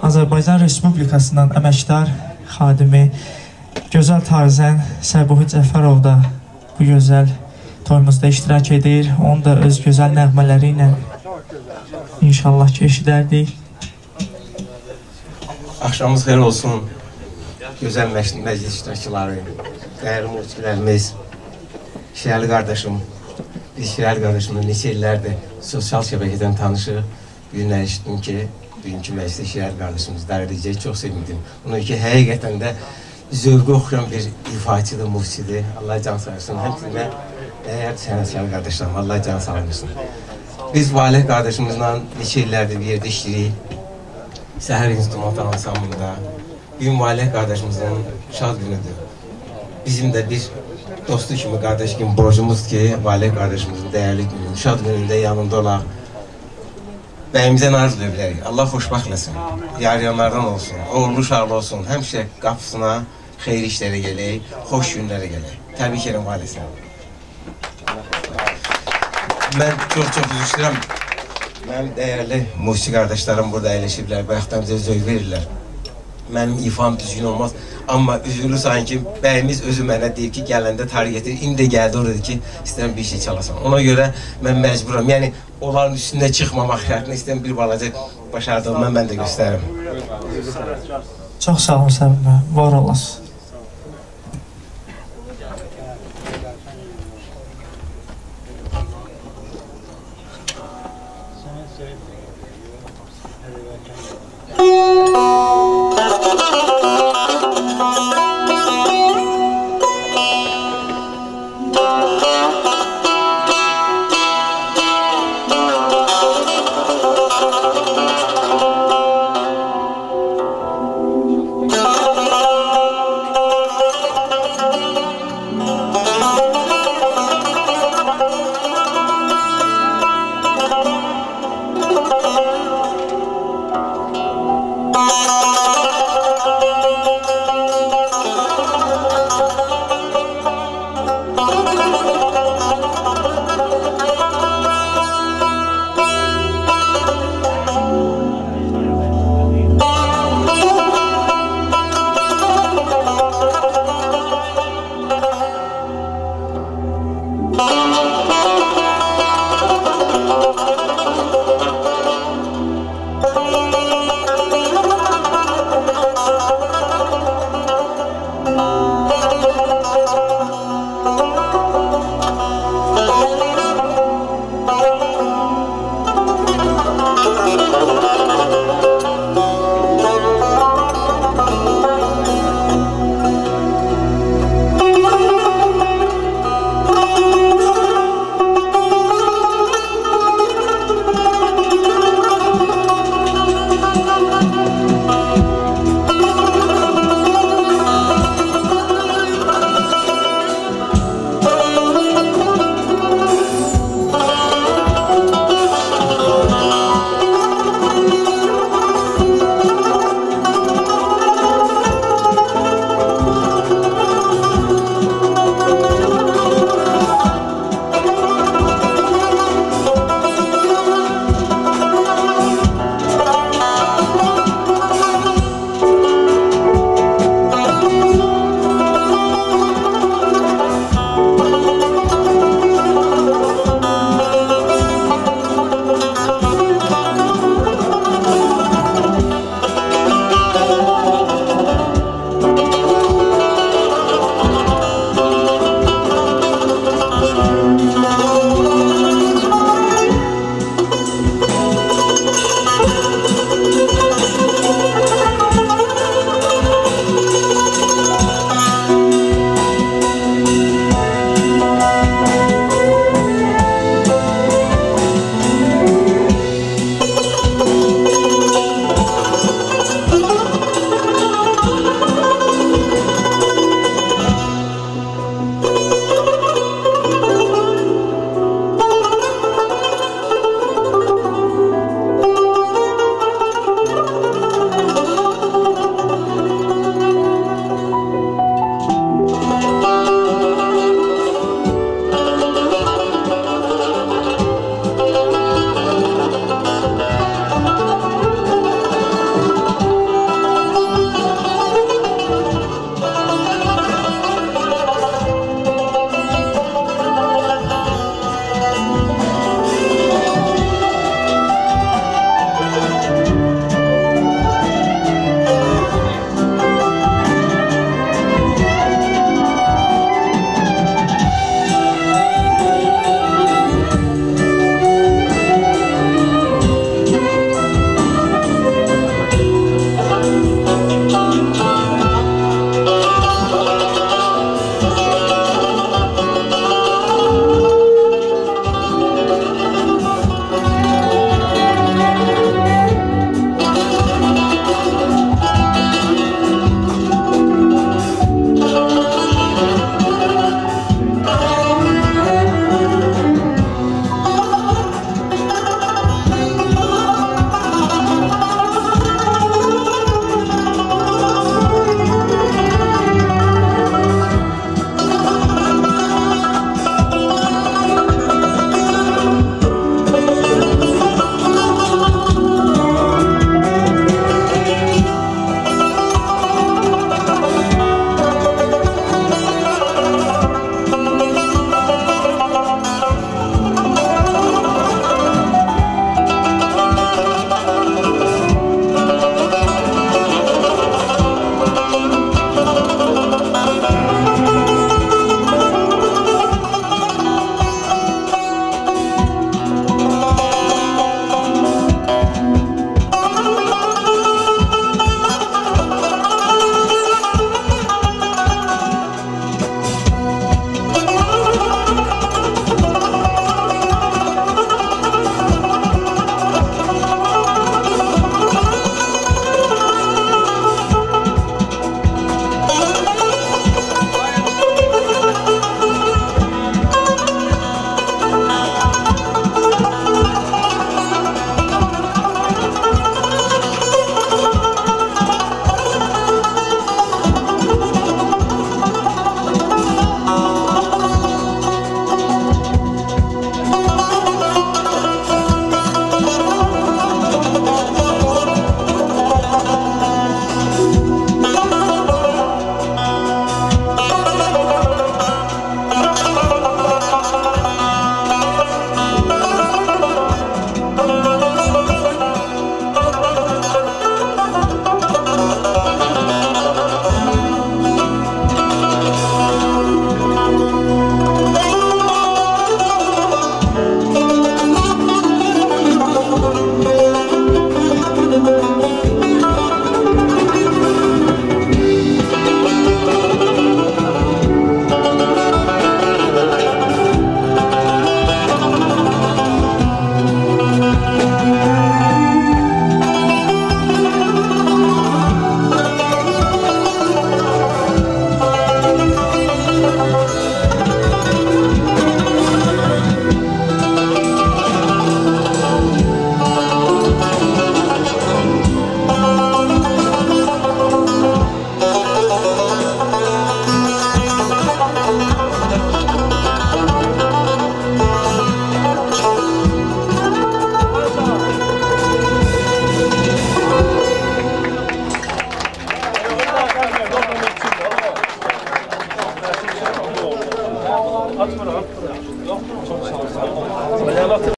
Azərbaycan Respublikasının əməkdar xadimi gözəl tarzən Səbuhi Cəfərov da bu gözəl toyumuzda iştirak edir. Onu da öz gözəl nəğmələri ilə inşallah ki, eşidərdik. Axşamınız xeyir olsun. Gözəl məclis iştirakçıları, dəyərli musiqilərimiz, Şirəli qardaşım, biz Şirəli qardaşımla neçə illərdir sosial şəbəkədən tanışıq. Bir gün eşitdim ki, bugünkü məclisdə Şirəli qardaşımız dərləyəcək, çox sevindim. Onun ki, həqiqətən də zövqü oxuyan bir ifaçıdır, musiqidir. Allah can sağlasın. Həmçində dəyər sənətkar qardaşlarım, Allah can sağlasın. Biz Valih qardaşımızla neçə illərdir bir yerdə işləyirik. Səhər İnstrumental Ansamblında Gün Valih qardaşımızın şad günüdür. Bizim də bir dostu kimi, qardaş kimi borcumuz ki, Valih qardaşımızın dəyərli günü, şad günündə yanında olaq. Bəyimizə arzulayıb bilərik. Allah xoşbaxt eləsin. Yarayanlardan olsun, uğurlu şarlı olsun. Həmişə qapısına xeyir işlərə gələk, xoş günlərə gələk. Təbrik edirəm Valih Mən çox-çox üzr istəyirəm. Mənim dəyərli musiqi qardaşlarım burada əyləşiblər, bayaqdan bizə zövq verirlər. mənim ifam düzgün olmaz. Amma üzülü sanki bəyimiz özü mənə deyir ki, gələndə tarih getir. İndi gəldi orada dedi ki, istəyirəm bir şey çalasan. Ona görə mən məcburam. Yəni onların üstünə çıxmamaq şərtinə istəyirəm bir balaca başardığımdan mən də göstərim. Çox sağ olun Səbimə. Var olasın.